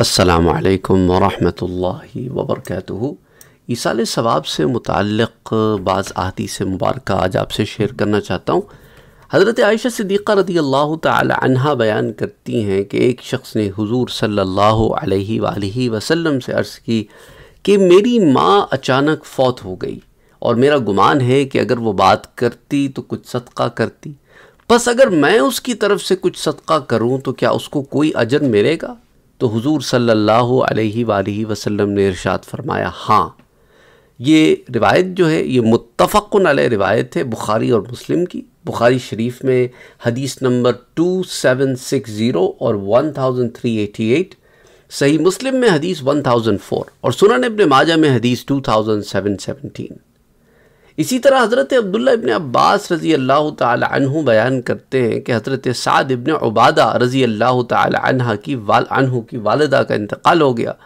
असलकम वरहमतुल्लाहि वबरकatuh ईसाल सवाब से मुतक़ बाज़ आती से मुबारक आज आपसे शेयर करना चाहता हूँ। हज़रत आयशा सिद्दीक़ा रदी अल्लाह तहा बयान करती हैं कि एक शख्स ने हुजूर अलैहि वसल्लम से अर्ज़ की कि मेरी माँ अचानक फौत हो गई और मेरा गुमान है कि अगर वो बात करती तो कुछ सदका करती। बस अगर मैं उसकी तरफ़ से कुछ सदका करूँ तो क्या उसको कोई अजर मिलेगा? तो हुजूर सल्लल्लाहु अलैहि वसल्लम ने इरशाद फरमाया हाँ ये रिवायत जो है, ये मुतफ़न अलह रिवायत है, बुखारी और मुस्लिम की। बुखारी शरीफ में हदीस number two seven six zero और one thousand three eighty eight Sahih Muslim में हदीस वन थाउज़ेंड फोर और सुनन इब्न माजा में हदीस टू थाउज़ेंड सेवन सेवनटीन इसी तरह हज़रत अब्दुल्ला इबन अब्बास रज़ी अल्लाह तु बयान करते हैं कि हज़रत साद इबन उबादा रज़ी अल्लाह तहा की वाल अनहु की वालदा का इंतकाल हो गया।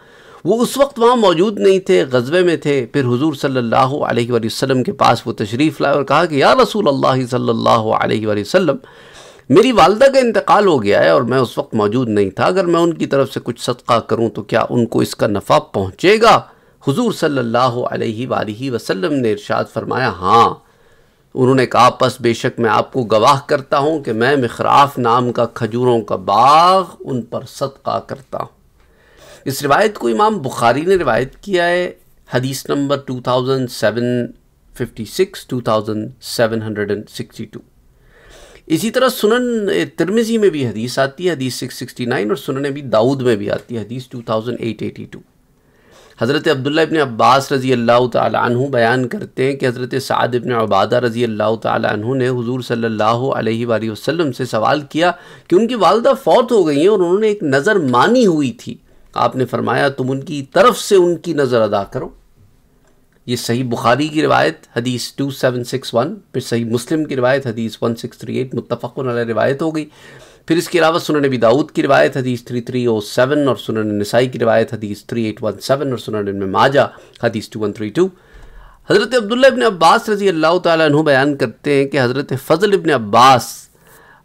वो उस वक्त वहाँ मौजूद नहीं थे, गजबे में थे। फिर हुजूर सल्लल्लाहु अलैहि वसल्लम के पास वो तशरीफ़ लाए और कहा कि, या रसूल अल्लाह सल्लल्लाहु अलैहि वसल्लम मेरी वालदा का इंतकाल हो गया है और मैं उस वक्त मौजूद नहीं था। अगर मैं उनकी तरफ़ से कुछ सदका करूँ तो क्या उनको इसका नफ़ा पहुँचेगा? हुजूर सल्लल्लाहु अलैहि वसल्लम ने इरशाद फरमाया हाँ उन्होंने कहा, बस बेशक मैं आपको गवाह करता हूँ कि मैं मखराफ नाम का खजूरों का बाग उन पर सदका करता हूँ. इस रिवायत को इमाम बुखारी ने रिवायत किया है, हदीस number two thousand seven fifty six two thousand seven hundred and sixty two इसी तरह सुनन तिरमिजी में भी हदीस आती है, हदीस सिक्स सिक्सटी नाइन और सुनन भी दाऊद में भी आती है, हदीस two thousand eight eighty two हज़रत अब्दुल्ला इबन अब्बास रज़ी अल्लाह तु बयान करते हैं कि हज़रत साद इबन अबादा रज़ी अल्लाह तु ने हुजूर सल्लल्लाहु अलैहि वसल्लम से सवाल किया कि उनकी वालदा फ़ौत हो गई हैं और उन्होंने एक नज़र मानी हुई थी। आपने फरमाया, तुम उनकी तरफ़ से उनकी नज़र अदा करो। ये सही बुखारी की रिवायत, हदीस टू सेवन सिक्स वन, फिर सही मुस्लिम की रिवायत, हदीस वन सिक्स थ्री एट मुतफ़ रिवायत हो गई। फिर इसके अलावा सुनन नबी दाऊद की रिवायत, हदीस थ्री थ्री ओ सेवन और सुनन नसाई की रिवायत, हदीस थ्री एट वन सेवन और सुनन में माजा, हदीस टू वन थ्री टू हज़रत अब्दुल्ला इबन अब्बास रज़ी अल्लाह तु बयान करते हैं कि हज़रत फ़ज़ल इबन अब्बास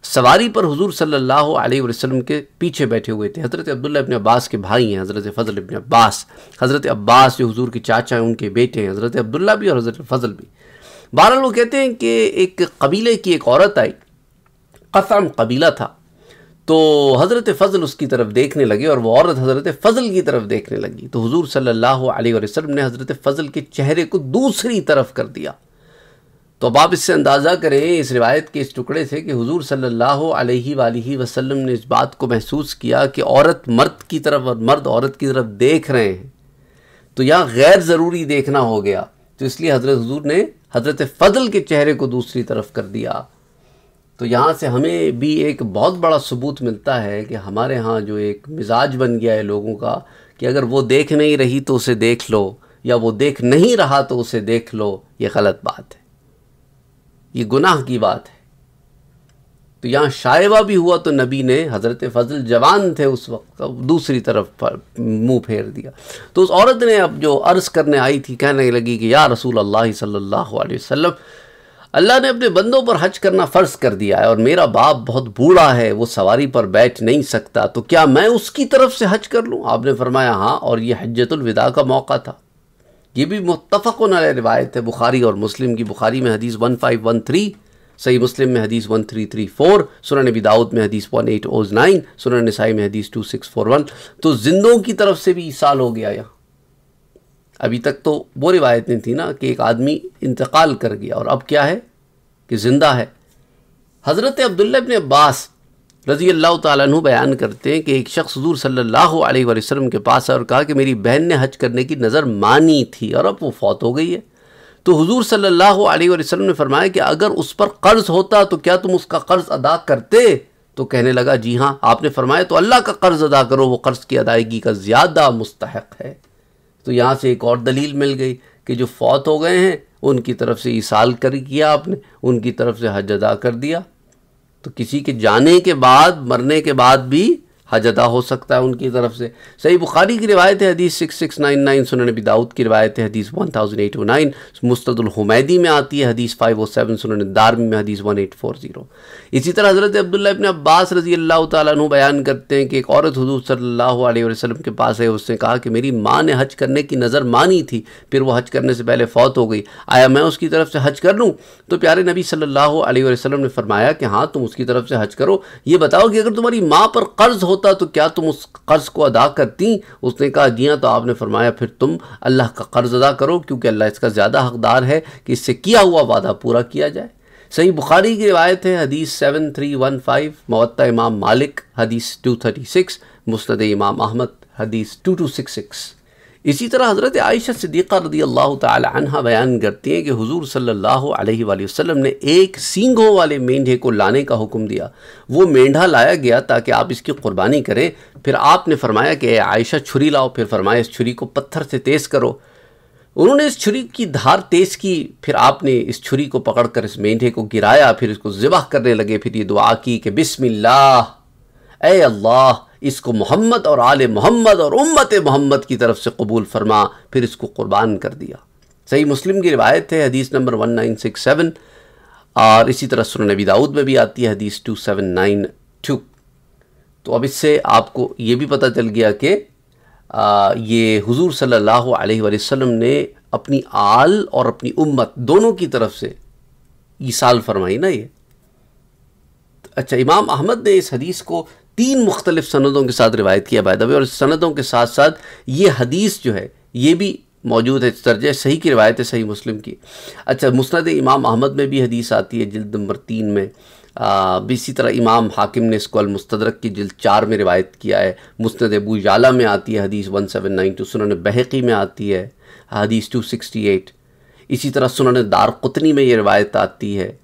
सवारी पर हुजूर सल्लल्लाहु अलैहि वसल्लम के पीछे बैठे हुए थे। हज़रत अब्दुल्ला इबन अब्बास के भाई हैं, हज़रत फ़ज़ल इबन अब्बास। हज़रत अब्बास जो हुजूर के चाचा हैं, उनके बेटे हैं, हज़रत अब्दुल्ला भी और हज़रत फ़ज़ल भी। बहरहाल वो कहते हैं कि एक कबीले की एक औरत आई, कसम कबीला था। तो हज़रत फ़ज़ल उसकी तरफ़ देखने लगे और वो औरत हज़रत फ़ज़ल की तरफ़ देखने लगी। तो हुजूर सल्लल्लाहु अलैहि वसल्लम ने हज़रत फ़ज़ल के चेहरे को दूसरी तरफ़ कर दिया। तो अब आप इससे अंदाज़ा करें, इस रिवायत के इस टुकड़े से कि हुजूर सल्लल्लाहु अलैहि वसल्लम ने इस बात को महसूस किया कि औरत मर्द की तरफ़ और मर्द औरत की तरफ़ देख रहे हैं। तो यहाँ गैर ज़रूरी देखना हो गया। तो इसलिए हज़रत हजूर ने हज़रत फ़ज़ल के चेहरे को दूसरी तरफ़ कर दिया। तो यहाँ से हमें भी एक बहुत बड़ा सबूत मिलता है कि हमारे यहाँ जो एक मिजाज बन गया है लोगों का कि अगर वो देख नहीं रही तो उसे देख लो, या वो देख नहीं रहा तो उसे देख लो, ये गलत बात है। ये गुनाह की बात है। तो यहाँ शायबा भी हुआ तो नबी ने, हज़रत फजल जवान थे उस वक्त का, दूसरी तरफ़ मुँह फेर दिया। तो उस औरत ने अब जो अर्ज़ करने आई थी, कहने लगी कि या रसूल अल्लाह सल्लल्लाहु अलैहि वसल्लम अल्लाह ने अपने बंदों पर हज करना फ़र्ज़ कर दिया है और मेरा बाप बहुत बूढ़ा है, वो सवारी पर बैठ नहीं सकता तो क्या मैं उसकी तरफ़ से हज कर लूँ? आपने फरमाया हाँ और ये हजतुलविदा का मौका था। ये भी मुतफ़ रिवायत है, बुखारी और मुस्लिम की बुखारी में हदीस वन फाइव वन थ्री, सही मुस्लिम में हदीस one three three four Sunan Abi Dawood में हदीस one eight oh nine Sunan Nasai में हदीस टू सिक्स फोर वन। तो जिंदों की तरफ़ से भी ईसाल हो गया यहाँ। अभी तक तो वो रिवायत थी ना कि एक आदमी इंतकाल कर गया और अब क्या है कि ज़िंदा है। हज़रत अब्दुल्ला इब्न अब्बास रज़ी अल्लाह तु बयान करते हैं कि एक शख्स हजूर सल्लल्लाहु अलैहि वसल्लम के पास है और कहा कि मेरी बहन ने हज करने की नज़र मानी थी और अब वो फौत हो गई है। तो हुजूर सल्लल्लाहु अलैहि वसल्लम ने फरमाया कि अगर उस पर कर्ज़ होता तो क्या तुम उसका कर्ज़ अदा करते? तो कहने लगा, जी हाँ आपने फरमाया तो अल्लाह का कर्ज़ अदा करो, वो कर्ज़ की अदायगी का ज़्यादा मुस्तक है। तो यहाँ से एक और दलील मिल गई कि जो फौत हो गए हैं, उनकी तरफ़ से इसाल कर किया आपने, उनकी तरफ़ से हज अदा कर दिया। तो किसी के जाने के बाद, मरने के बाद भी हज अदा हो सकता है उनकी तरफ़ से। सही बुखारी की रिवायत है, हदीस six six nine nine Sunan Abi Dawood की रिवायत है, हदीस one thousand eight oh nine मुस्तदुलहमैदी में आती है, हदीस फाइव ओ सेवन सुन दारमी में हदीस वन एट फोर ज़ीरो। इसी तरह हज़रत अब्दुल्ला इबन अब्बास रज़ी अल्लाह तु बयान करते हैं कि एक औरत हजूर सल्लल्लाहु अलैहि वसल्लम के पास है उसने कहा कि मेरी माँ ने हज करने की नज़र मानी थी, फिर वो हज करने से पहले फौत हो गई। आया मैं उसकी तरफ़ से हज कर लूँ? तो प्यारे नबी सल्लल्लाहु अलैहि वसल्लम ने फरमाया कि हाँ तुम उसकी तरफ़ से हज करो। ये बताओ कि अगर तुम्हारी माँ पर कर्ज हो होता तो क्या तुम उस कर्ज को अदा करती? उसने कहा जिया तो आपने फरमाया, फिर तुम अल्लाह का कर्ज अदा करो, क्योंकि अल्लाह इसका ज़्यादा हकदार है कि इससे किया हुआ वादा पूरा किया जाए। सही बुखारी की रिवायत है, हदीस सेवन थ्री वन फाइव मत इमाम मालिक, हदीस टू थर्टी सिक्स मुस्तद इमाम अहमद, हदीस टू टू सिक्स सिक्स। इसी तरह हज़रत आयशा सिद्दीक़ा रदी अल्लाह तहा बयान करती हैं कि हुजूर सल्लल्लाहु अलैहि वसल्लम ने एक सींगों वाले मेंढे को लाने का हुक्म दिया। वो मेंढा लाया गया ताकि आप इसकी क़ुरबानी करें। फिर आपने फरमाया कि आयशा, छुरी लाओ। फिर फरमाया, इस छुरी को पत्थर से तेज़ करो। उन्होंने इस छुरी की धार तेज़ की। फिर आपने इस छुरी को पकड़कर इस मेंढे को गिराया। फिर इसको ज़िबा करने लगे। फिर ये दुआ की कि बिस्मिल्लाह। ए अल्लाह, इसको मोहम्मद और आल मोहम्मद और उम्मत मोहम्मद की तरफ़ से कबूल फरमा, फिर इसको कुर्बान कर दिया। सही मुस्लिम की रिवायत है, हदीस number one nine six seven और इसी तरह सुन नबी दाऊद में भी आती है, हदीस टू सेवन नाइन टू तो अब इससे आपको ये भी पता चल गया कि ये हुजूर सल्लल्लाहु अलैहि ने अपनी आल और अपनी उम्मत दोनों की तरफ़ से ईसाल फरमाई ना ये। अच्छा इमाम अहमद ने इस हदीस को तीन मुख्तलिफ़ सनदों के साथ रिवायत किया बायदबे और सनदों के साथ साथ ये हदीस जो है, ये भी मौजूद है दर्ज सही की रिवायत है, सही मुस्लिम की। अच्छा मुस्ंद इमाम अहमद में भी हदीस आती है, जिल्द नंबर तीन में। इसी तरह इमाम हाकिम ने इसको अलमुस्तरक की जिल्द चार में रिवायत किया है। मुस्ंद अबू याला में आती है, हदीस one seven nine two Sunan Bayhaqi में आती है, हदीस टू सिक्सटी एट इसी तरह सुन दार कुतनी में ये रिवायत आती है।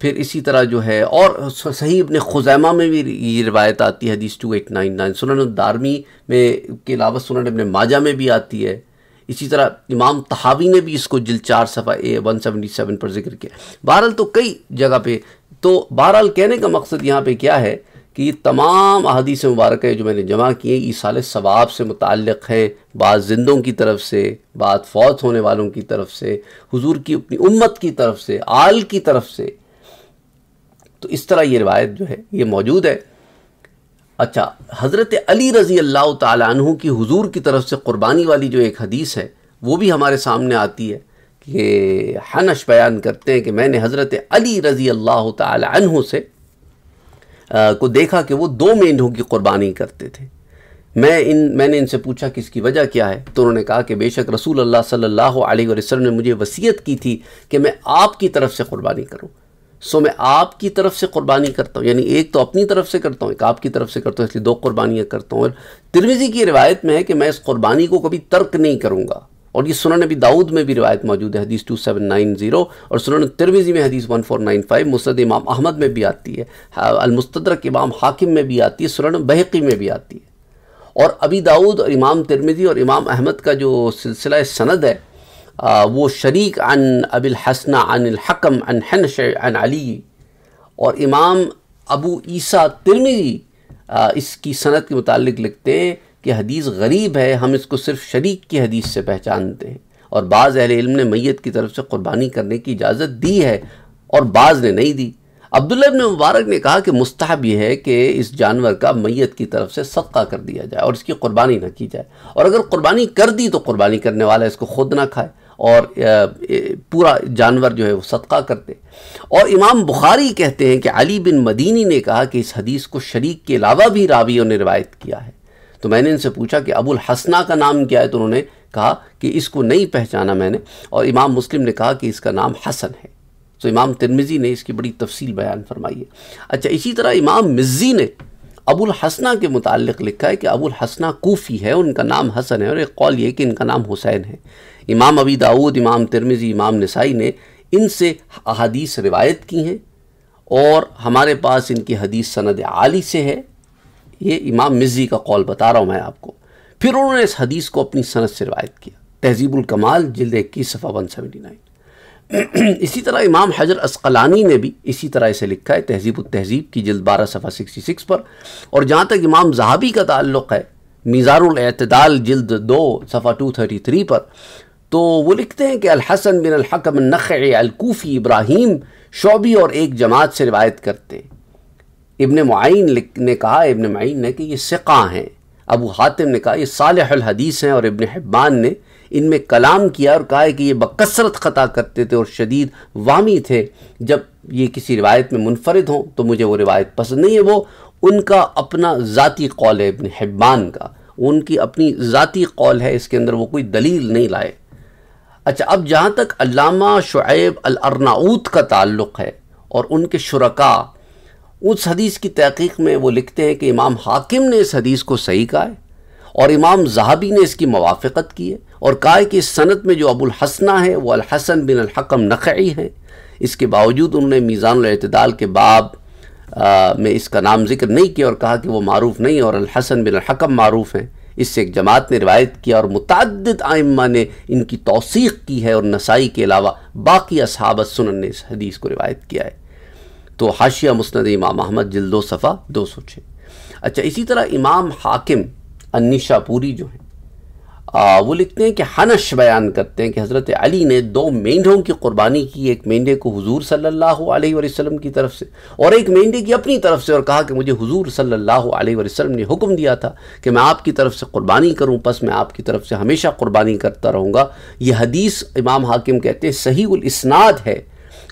फिर इसी तरह जो है, और सही अपने खुजैमा में भी ये रिवायत आती है, हदीस टू एट नाइन नाइन सुनन दारमी में, के अलावा सुनन अपने माजा में भी आती है। इसी तरह इमाम तहावी ने भी इसको जिल चार सफ़ा ए वन सेवेंटी सेवन पर ज़िक्र किया। बहरहाल तो कई जगह पे तो बहरहाल कहने का मकसद यहाँ पे क्या है कि ये तमाम अदीस मुबारक जो मैंने जमा किए ईसाल सवाब से मुतक़ हैं बाद जिंदों की तरफ़ से बाद फौत होने वालों की तरफ़ से, हुजूर की अपनी उम्मत की तरफ़ से, आल की तरफ़ से तो इस तरह ये रिवायत जो है ये मौजूद है। अच्छा हज़रत अली रज़ी अल्लाह तु की हुजूर की तरफ़ से क़ुरबानी वाली जो एक हदीस है वो भी हमारे सामने आती है कि हनश बयान करते हैं कि मैंने हज़रत अली रज़ी अल्लाह तु से आ, को देखा कि वो दो मेंढों की क़ुरबानी करते थे। मैं इन मैंने इनसे पूछा कि इसकी वजह क्या है? तो उन्होंने कहा कि बेशक रसूल अल्लाह सल्लल्लाहु अलैहि वसल्लम ने मुझे वसीयत की थी कि मैं आपकी तरफ़ से क़ुरबानी करूँ। सो मैं आपकी तरफ़ से कुर्बानी करता हूँ, यानी एक तो अपनी तरफ़ से करता हूँ, एक आपकी तरफ़ से करता हूँ, इसलिए दो कुर्बानियाँ करता हूँ। और तिरमिजी की रिवायत में है कि मैं इस कुर्बानी को कभी तर्क नहीं करूँगा। और ये सुनन नबी दाऊद में भी रिवायत मौजूद है, हदीस टू सेवन नाइन ज़ीरो और सुनन तिरमिजी में हदीस one four nine five Musnad Imam Ahmad में भी आती है अलमुस्तरक इमाम हाकिम में भी आती है, सुनन बहकी में भी आती है। और अभी दाऊद और इमाम तिरमिजी और इमाम अहमद का जो सिलसिला सनद है वो शरीक अन अबिल हसना अनहकम अन हनश अन अली और इमाम अबू ईसा तिरमिजी इसकी सनत के मुतालिक लिखते हैं कि हदीस गरीब है, हम इसको सिर्फ़ शरीक की हदीस से पहचानते हैं। और बाज़ अहल इल्म ने मैत की तरफ़ से क़ुरबानी करने की इजाज़त दी है और बाज़ ने नहीं दी। अब्दुल्ला इब्न मुबारक ने कहा कि मुस्तहब यह है कि इस जानवर का मैत की तरफ़ से सदका कर दिया जाए और इसकी क़ुरबानी ना की जाए। और अगर क़ुरबानी कर दी तो क़ुरबानी करने वाला इसको खुद ना खाए। और पूरा जानवर जो है वो सदका करते। और इमाम बुखारी कहते हैं कि अली बिन मदीनी ने कहा कि इस हदीस को शरीक के अलावा भी रावियों ने रिवायत किया है। तो मैंने इनसे पूछा कि अबुल हसना का नाम क्या है? तो उन्होंने कहा कि इसको नहीं पहचाना मैंने। और इमाम मुस्लिम ने कहा कि इसका नाम हसन है। तो इमाम तिरमिज़ी ने इसकी बड़ी तफसील बयान फरमाई है। अच्छा इसी तरह इमाम मिज़ी ने अबुल हसना के मुतालिक लिखा है कि अबुल हसना कूफ़ी है, उनका नाम हसन है और एक कौल ये कि इनका नाम हुसैन है। इमाम अबी दाऊद, इमाम तिरमिज़ी, इमाम नसाई ने इनसे अदीस रिवायत की हैं और हमारे पास इनकी हदीस सनद आली से है। ये इमाम मिज़ी का कौल बता रहा हूँ मैं आपको। फिर उन्होंने इस हदीस को अपनी सनद से रिवायत किया, तहजीबुल कमाल, जल्द इक्कीस, सफ़ा वन सेवेंटी नाइन। इसी तरह इमाम हजर असकलानी ने भी इसी तरह इसे लिखा है, तहजीब तहजीब की जल्द बारह, सफ़ा सिक्सटी सिक्स पर। और जहाँ तक इमाम जहाबी का ताल्लुक़ है मीज़ारतदाल जल्द दो, सफ़ा टू थर्टी थ्री पर तो वो लिखते हैं कि अलहसन बिन अलहकम नख़ अलकूफ़ी इब्राहीम शोबी और एक जमात से रिवायत करते। हैं इबन मुआइन ने कहा, इबन मुआइन ने कि ये सिका हैं। अबू हातिम ने कहा, ये साल हदीस हैं और इबन हब्बान ने इनमें कलाम किया और कहा है कि ये बकसरत ख़ता करते थे और शदीद वामी थे। जब ये किसी रिवायत में मुनफरद हों तो मुझे वो रिवायत पसंद नहीं है। वो उनका अपना ज़ाती कौल है इबन हब्बान का। उनकी अपनी ज़ाती कौल है, इसके अंदर वो कोई दलील नहीं लाए। अच्छा अब जहाँ तक अल्लामा शुएब अल का ताल्लुक़ है और उनके शुरका उस हदीस की तहकीक में वो लिखते हैं कि इमाम हाकिम ने इस हदीस को सही कहा है और इमाम जहाबी ने इसकी मवाफ़त की है और कहा है कि इस सनत में जो अबुल हसना है वो अलहसन बिन अलहकम नक़ी हैं। इसके बावजूद उन्होंने मीज़ानतदाल के बाब आ, में इसका नाम ज़िक्र नहीं किया और कहा कि वो मरूफ नहीं और अलहसन बिन अलहकम मरूफ हैं। इससे एक जमात ने रिवायत किया और मुतद आइम्मा ने इनकी तोसीक की है और नसाई के अलावा बाकी असहाबत सुन ने इस हदीस को रिवायत किया है। तो हाशिया मुस्ंद इमाम अहमद, जल्दो सफ़ा दो सौ छः अच्छा इसी तरह इमाम हाकिम अन्निशापुरी जो हैं वो लिखते हैं कि हनश बयान करते हैं कि हज़रत अली ने दो मेंढों की कुर्बानी की, एक मेंढे को हुजूर सल्लल्लाहु अलैहि वसल्लम की तरफ़ से और एक मेंढे की अपनी तरफ़ से और कहा कि मुझे हुजूर सल्लल्लाहु अलैहि वसल्लम ने हुक्म दिया था कि मैं आपकी तरफ़ से कुर्बानी करूँ, बस मैं आपकी तरफ़ से हमेशा कुर्बानी करता रहूँगा। यह हदीस इमाम हाकिम कहते हैं सही इसनाद है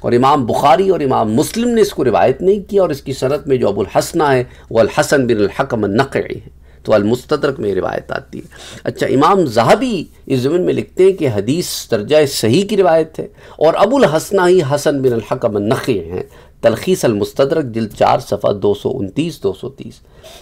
और इमाम बुखारी और इमाम मुस्लिम ने इसको रिवायत नहीं किया और इसकी सनत में जो अबुल हसना है वह अलहसन बिन अलहकम नक़ी है। तो अलमुस्तरक में रिवायत आती है। अच्छा इमाम जहाबी इस ज़मीन में लिखते हैं कि हदीस दर्जा सही की रिवायत है और अबुल हसना ही हसन बिन अलहकम नक़ी हैं। तलखीस अलमुस्तरक जिल चार सफ़ा दो सौ उनतीस, दो सौ तीस।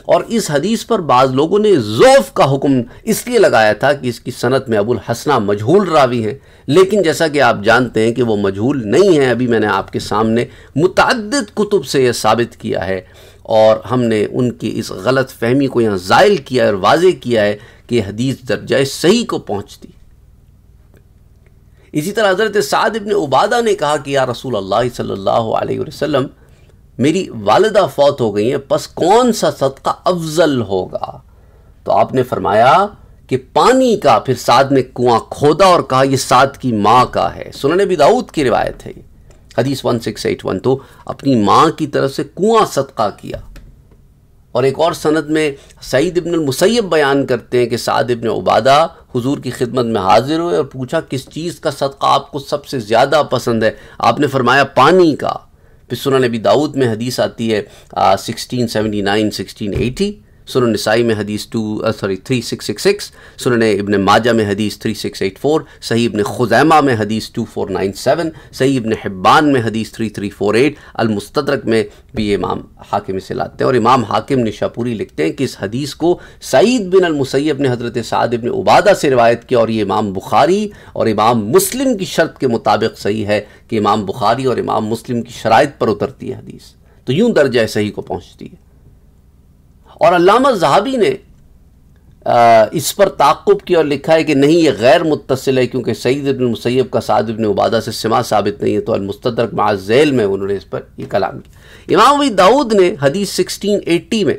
और इस हदीस पर बाज़ लोगों ने ज़ोफ़ का हुक्म इसलिए लगाया था कि इसकी सनत में अबुल हसना मजहूल रावी हैं। लेकिन जैसा कि आप जानते हैं कि वो मजहूल नहीं है, अभी मैंने आपके सामने मुतद कुतुब से यह साबित किया है। और हमने उनकी इस गलत फहमी को यहाँ ज़ायल किया है और वाज किया है कि हदीस दर्जा सही को पहुँचती। इसी तरह हज़रत साद इबन उबादा ने कहा कि या रसूल अल्लाह सल्लल्लाहु अलैहि वसल्लम, मेरी वालदा फौत हो गई हैं बस कौन सा सदका अफजल होगा? तो आपने फरमाया कि पानी का, फिर साद ने कुआँ खोदा और कहा यह साद की माँ का है। सुनने भी दाऊद की रिवायत है हदीस वन सिक्स एट वन तो अपनी माँ की तरफ़ से कुआँ सदका किया। और एक और सनद में सईद इबन मुसैब बयान करते हैं कि साद इबन उबादा हुजूर की खिदमत में हाजिर हुए और पूछा, किस चीज़ का सदका आपको सबसे ज़्यादा पसंद है? आपने फरमाया, पानी का। फिर सुना नबी दाऊद में हदीस आती है sixteen seventy nine sixteen eighty Sunan Nasai में हदीस two sorry three six six six Sunan ibn Majah में हदीस थ्री सिक्स एट फोर सही इबन खुजैमा में हदीस टू फोर नाइन सेवन सही इबन हिब्बान में हदीस three three four eight Al-Mustadrak में भी इमाम हाकिम से लाते हैं। और इमाम हाकिम निशापुरी लिखते हैं कि इस हदीस को सईद बिन अलमुसैब ने हज़रत साद इबन उबादा से रिवायत किया और ये इमाम बुखारी और इमाम मुस्लिम की शर्त के मुताबिक सही है कि इमाम बुखारी और इमाम मुस्लिम की शराइ पर उतरती है हदीस। तो यूँ दर्जा सही को पहुँचती है। और अल्लामा जहाबी ने इस पर ताकुब किया और लिखा है कि नहीं, ये गैर मुतसिल है, क्योंकि सईद इबन मुसैब का साद इबन उबादा से सिमा साबित नहीं है तो अलमुस्तरक माजेल में उन्होंने इस पर यह कलाम किया इमाम अबी दाऊद ने हदीस 1680 में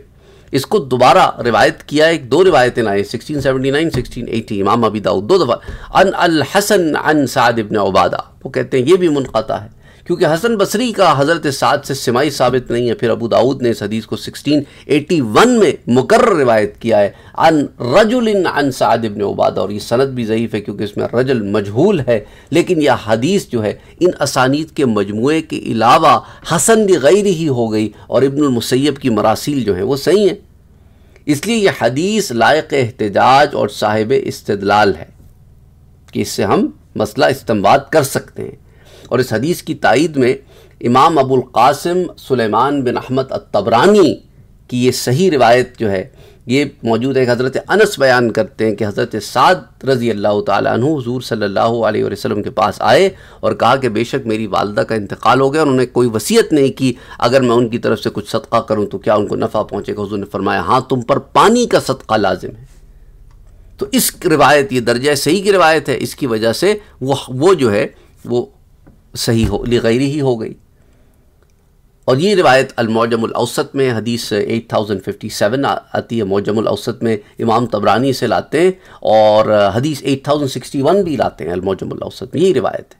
इसको दोबारा रिवायत किया एक दो रिवायतें लाई 1679 1680 इमाम अबी दाऊद, दो दफ़ा, अन अल हसन अन साद इबन उबादा वो कहते हैं, ये भी मुनक़ा है। क्योंकि हसन बसरी का हज़रत साद से सिमाई साबित नहीं है, फिर अबू दाऊद ने इस हदीस को 1681 में मुकर रिवायत किया है, अन रजुलिन अन साद इबन उबादा। और ये सनद भी ज़यीफ़ है क्योंकि इसमें रजल मजहूल है, लेकिन यह हदीस जो है, इन असानीद के मजमू के अलावा हसन गैर ही हो गई और इब्नमसैब की मरासील जो है वो सही हैं। इसलिए यह हदीस लायक एहतजाज और साहिब इस्तदलाल है कि इससे हम मसला इस्तेमाल कर सकते हैं। और इस हदीस की तइद में इमाम अबुल कासिम सुलेमान बिन अहमद अतबरानी की ये सही रिवायत जो है, ये मौजूद है हज़रत अनस बयान करते हैं कि हज़रत साद रज़ी अल्लाह तु हजूर अलैहि वसल्लम के पास आए और कहा कि बेशक मेरी वालदा का इंतकाल हो गया और उन्होंने कोई वसीयत नहीं की, अगर मैं उनकी तरफ़ से कुछ सदका करूँ तो क्या उनको नफ़ा पहुँचेगा? हजूर ने फरमाया हाँ तुम पर पानी का सदका लाजिम है। तो इस रिवायत, ये दर्जा सही की रिवायत है, इसकी वजह से वो वो जो है, वो सही हो गैरी ही हो गई। और ये रिवायत अलमोजमौसत में, हदीस 8057 आती है। मौजमौसत में इमाम तबरानी से लाते हैं और हदीस 8061 भी लाते हैं अलमोजमौसत में यही रिवायत है।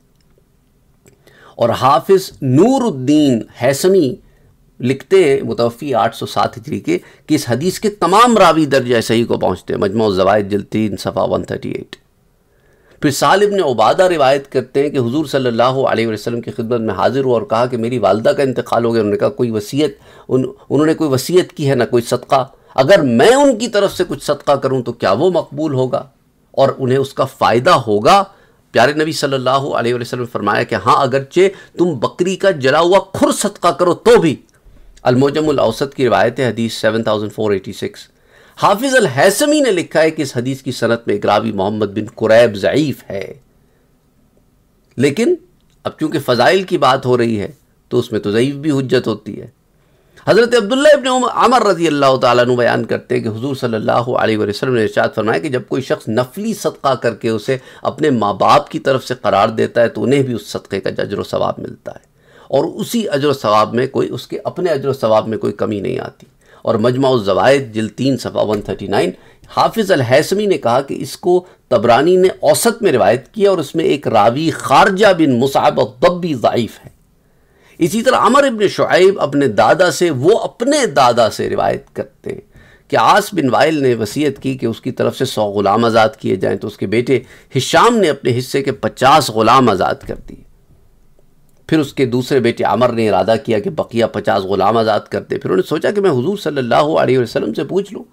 और हाफिज़ नूरुद्दीन हैसमी लिखते हैं मुतफ़ी आठ सौ सात हिजरी के, कि इस हदीस के तमाम रावी दर्ज सही को पहुँचते हैं। मजमू जवायद जल तीन, सफ़ा वन थर्टी एट फिर साल ने उबादा रिवायत करते हैं कि हुजूर सल्लल्लाहु अलैहि वसल्लम की खिदमत में हाजिर हुआ और कहा कि मेरी वालदा का इंतकाल हो गया, उन्होंने कहा, कोई वसीयत, उन, उन्होंने कोई वसीयत की है ना, कोई सदका? अगर मैं उनकी तरफ़ से कुछ सदका करूँ तो क्या वो मकबूल होगा? और उन्हें उसका फ़ायदा होगा? प्यारे नबी सल्लल्लाहु अलैहि वसल्लम ने फरमाया कि हाँ अगरचे तुम बकरी का जला हुआ खुर सदका करो तो भी। अलमोजमुल औसत की रिवायत है, हदीस seven thousand four eighty six Hafiz al Haythami ने लिखा है कि इस हदीस की सनत में ग्रावी मोहम्मद बिन कुरैब ज़यीफ़ है। लेकिन अब चूँकि फ़जाइल की बात हो रही है तो उसमें तो ज़यीफ़ भी हुज्जत होती है। हज़रत अब्दुल्ला इब्न अमर रज़ी अल्लाह तु बयान करते हैं कि हुजूर सल्लल्लाहु अलैहि वसल्लम ने इरशाद फरमाया कि जब कोई शख्स नफली सदका करके उसे अपने माँ बाप की तरफ़ से करार देता है तो उन्हें भी उस सदक़े का अजर सवाब मिलता है। और उसी अजर सवाब में कोई, उसके अपने अजर सवाब में कोई कमी नहीं आती। और मजमा जवायद, जिल तीन, सफ़ा वन थर्टी नाइन हाफिज़ अल हैसमी ने कहा कि इसको तबरानी ने औसत में रिवायत किया और उसमें एक रावी खारजा बिन मुसाब दब्बी ज़ाइफ है। इसी तरह अमर इबन शुआब अपने दादा से, वो अपने दादा से रिवायत करते हैं कि आस बिन वाइल ने वसीयत की कि उसकी तरफ़ से सौ ग़ुलाम आज़ाद किए जाएँ तो उसके बेटे हिशाम ने अपने हिस्से के पचास ग़ुलाम आज़ाद कर दिए। फिर उसके दूसरे बेटे अमर ने इरादा किया कि बकिया पचास ग़ुलाम आज़ाद करते फिर उन्होंने सोचा कि मैं हुजूर सल्लल्लाहु अलैहि वसल्लम से पूछ लूँ।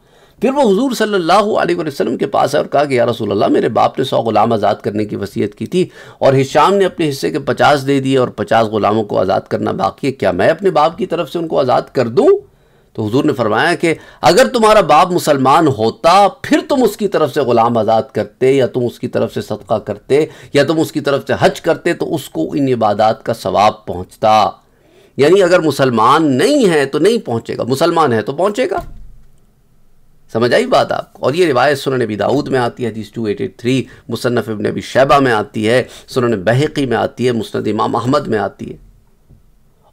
फिर वो हुजूर सल्लल्लाहु अलैहि वसल्लम के पास है और कहा कि, या रसूल अल्लाह मेरे बाप ने सौ ग़ुलाम आज़ाद करने की वसीयत की थी और हिशाम ने अपने हिस्से के पचास दे दिए और पचास ग़ुलामों को आज़ाद करना बाकी है। क्या मैं अपने बाप की तरफ़ से उनको आज़ाद कर दूँ? तो हुजूर ने फरमाया कि अगर तुम्हारा बाप मुसलमान होता, फिर तुम उसकी तरफ़ से ग़ुलाम आज़ाद करते, या तुम उसकी तरफ़ से सदका करते, या तुम उसकी तरफ़ से हज करते तो उसको इन इबादत का सवाब पहुँचता। यानी अगर मुसलमान नहीं है तो नहीं पहुँचेगा। मुसलमान है तो पहुँचेगा। समझ आई बात आपको? और ये रिवायत सुन नबी दाऊद में आती है, हदीस टू एटी थ्री मुसनफ़ नबी शैबा में आती है सुन बहकी में आती है मुस्द इमाम अहमद में आती है।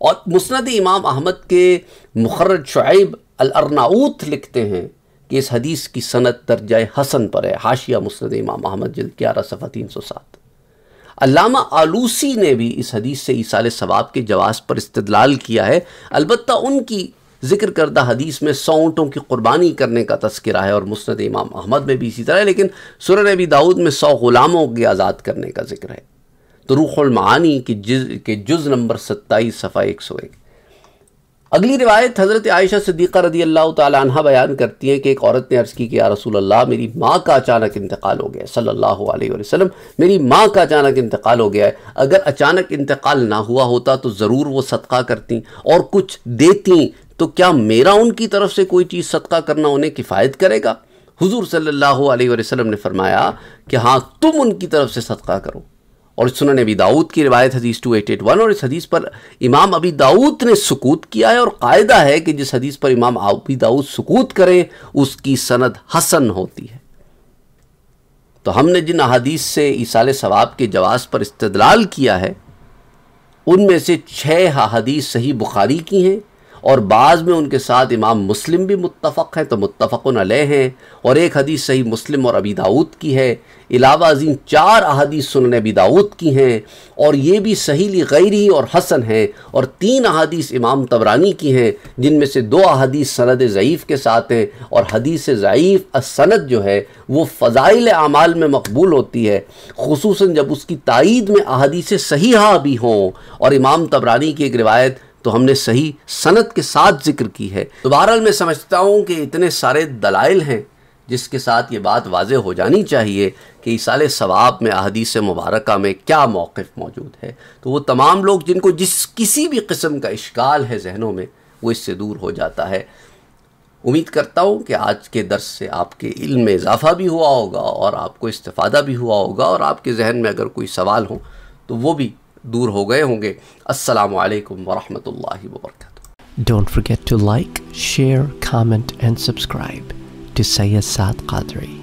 और मुस्ंद इमाम अहमद के मुखर्रज शुआब अलरनाऊत लिखते हैं कि इस हदीस की सनत दर्जा हसन पर है। हाशिया मुस्ंद इमाम अहमद, जल्द ग्यारह सफ़ा तीन सौ सात। अलामा आलूसी ने भी इस हदीस से ईसाल सवाब के जवाब पर इस्तलाल किया है। अलबत् उनकी ज़िक्र करदा हदीस में सौ ऊँटों की कुर्बानी करने का तस्करा है और मुस्ंद इमाम अहमद में भी इसी तरह है, लेकिन सुर नबी दाऊद में सौ ग़ुलामों के आज़ाद करने का ज़िक्र है। तो रूहुलमानी की जिज, के जुज़ नंबर सत्ताईस, सफ़ा एक सौ एक। अगली रिवायत हज़रत आयशा सिद्दीक़ा रदी अल्लाह तहा बयान करती है कि एक औरत ने अर्ज़ की कि या रसूल अल्लाह मेरी माँ का अचानक इंतकाल हो गया सल्लल्लाहु अलैहि वसल्लम, मेरी माँ का अचानक इंतकाल हो गया है। अगर अचानक इंतकाल ना हुआ होता तो ज़रूर वो सदका करती और कुछ देती तो क्या मेरा उनकी तरफ़ से कोई चीज़ सदका करना उन्हें किफ़ायत करेगा? हुजूर सल्लल्लाहु अलैहि वसल्लम ने फरमाया कि हाँ तुम उनकी तरफ़ से सदका करो। और सुनन अबी दाऊद की रिवायत हदीस टू एट एट वन और इस हदीस पर इमाम अबी दाऊद ने सुकूत किया है और कायदा है कि जिस हदीस पर इमाम अबी दाऊद सुकूत करें, उसकी सनद हसन होती है। तो हमने जिन अदीस से ईसाल सवाब के जवाब पर इस्तलाल किया है, उनमें से छः हदीस सही बुखारी की हैं और बाज़ में उनके साथ इमाम मुस्लिम भी मुतफ़ हैं तो मुतफ़न अलह हैं। और एक हदीस सही मुस्लिम और अबी दाऊद की है। अलावा अजीम चार अहादीस सुन अबी दाऊद की हैं और ये भी सहीली गैरी और हसन हैं और तीन अहादीस इमाम तबरानी की हैं, जिनमें से दो अहादीस सनद ज़यीफ़ के साथ हैं और हदीस ज़यीफ़ सनद जो है, वो फ़ज़ाइल अमाल में मकबूल होती है। खसूस जब उसकी तइद में अहादीस सही भी हों और इमाम तबरानी की एक रिवायत तो हमने सही सनत के साथ ज़िक्र की है। तो बहरहाल मैं समझता हूँ कि इतने सारे दलाइल हैं, जिसके साथ ये बात वाज हो जानी चाहिए कि इसाल सवाब में, अहदीस मुबारक में क्या मौक़ मौजूद है। तो वो तमाम लोग जिनको जिस किसी भी किस्म का इश्काल है जहनों में, वो इससे दूर हो जाता है। उम्मीद करता हूँ कि आज के दर्स से आपके इल्म में इजाफ़ा भी हुआ होगा और आपको इस्तेफ़ादा भी हुआ होगा और आपके जहन में अगर कोई सवाल हो तो वो भी दूर हो गए होंगे असलकम वरहमल वर्क Don't forget to like, share, comment and subscribe to Sayyid Saad Qadri.